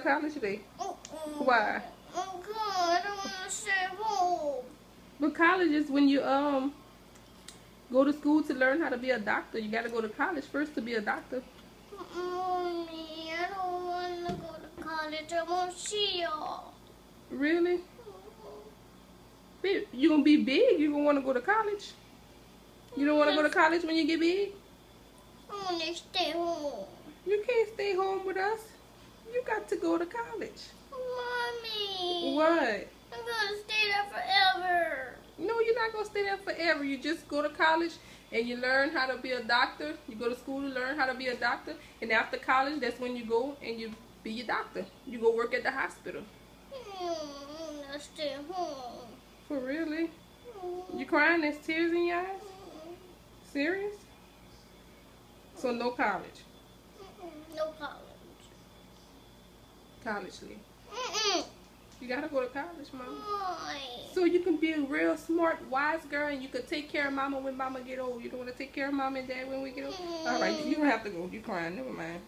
to college today? Why? Okay, I don't want to stay home. But college is when you um go to school to learn how to be a doctor. You got to go to college first to be a doctor. Mommy, I don't want to go to college. I want to see y'all. Really? You gonna be big. You gonna want to go to college. You don't want to go to college when you get big. I want to stay home. You can't stay home with us. You got to go to college. Mommy. What? I'm going to stay there forever. No, you're not gonna stay there forever. You just go to college and you learn how to be a doctor. You go to school to learn how to be a doctor, and after college, that's when you go and you be your doctor. You go work at the hospital. Mm, I to stay home. For really? Mm, You crying? There's tears in your eyes? Serious? So no college. mm-mm, No college. College. You gotta go to college, mama. So you can be a real smart, wise girl, and you can take care of mama when mama get old. You don't want to take care of mama and dad when we get old. All right, you don't have to go. You crying? Never mind.